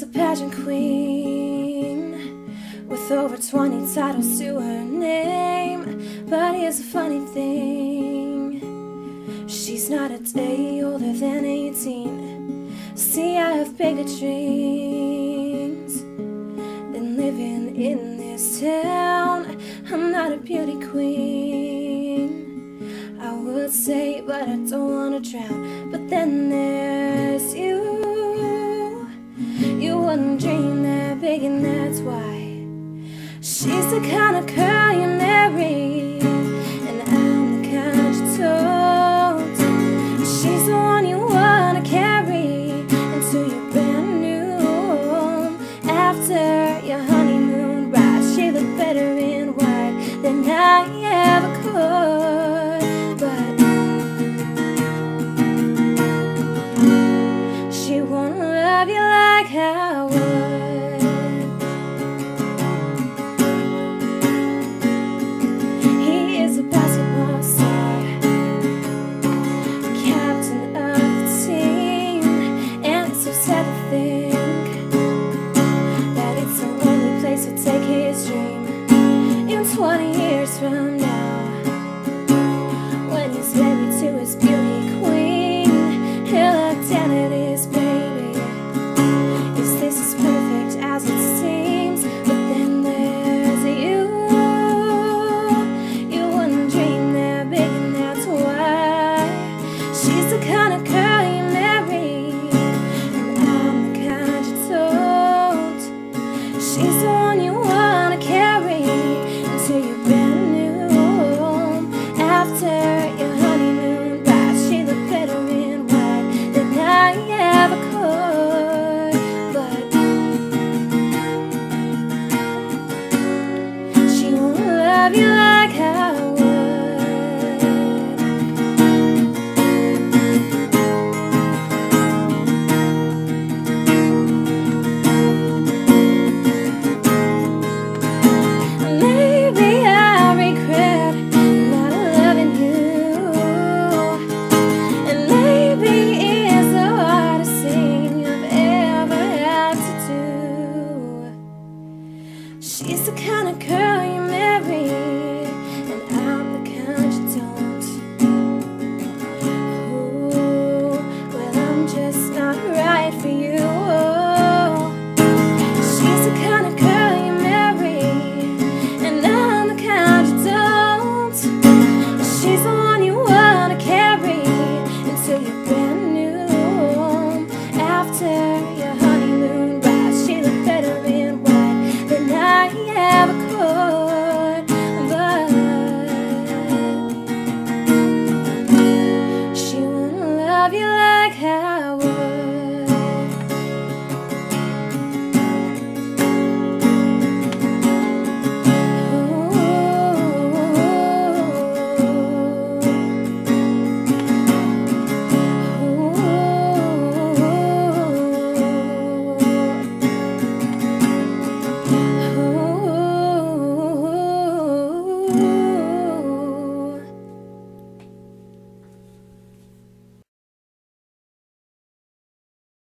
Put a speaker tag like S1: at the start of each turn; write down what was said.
S1: is a pageant queen with over 20 titles to her name. But here's the funny thing she's not a day older than 18. See, I have bigger dreams than living in this town. I'm not a beauty queen, I would say, but I don't want to drown. But then there and that's why She's the kind of girl you marry. She's